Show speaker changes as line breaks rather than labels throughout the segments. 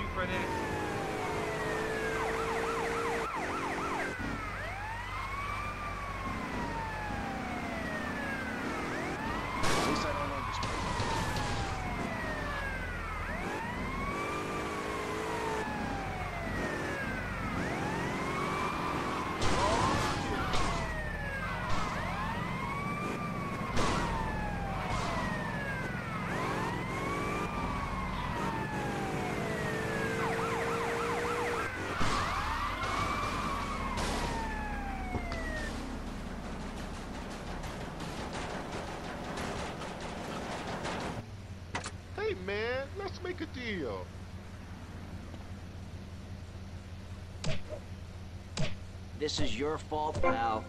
you for this.
Man, let's make a deal.
This is your fault, pal.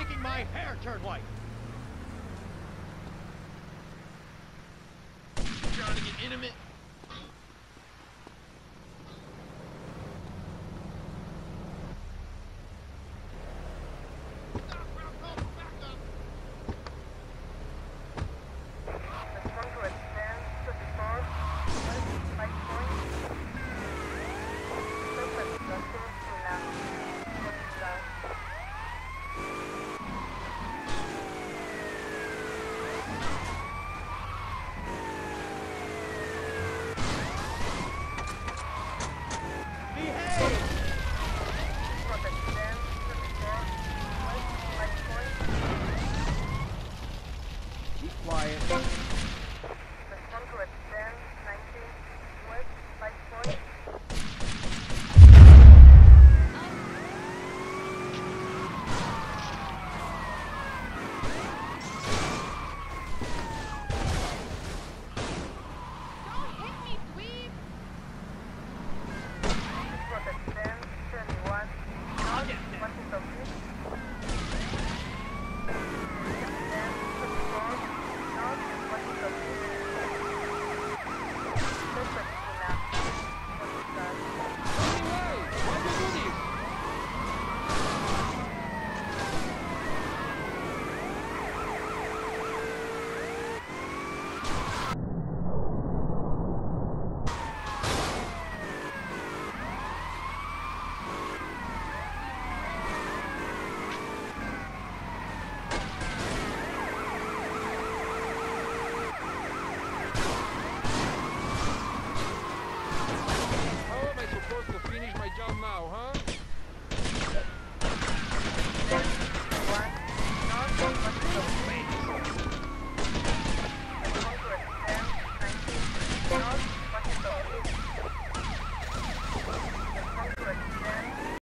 Making my hair turn white.
Trying to get intimate? quiet.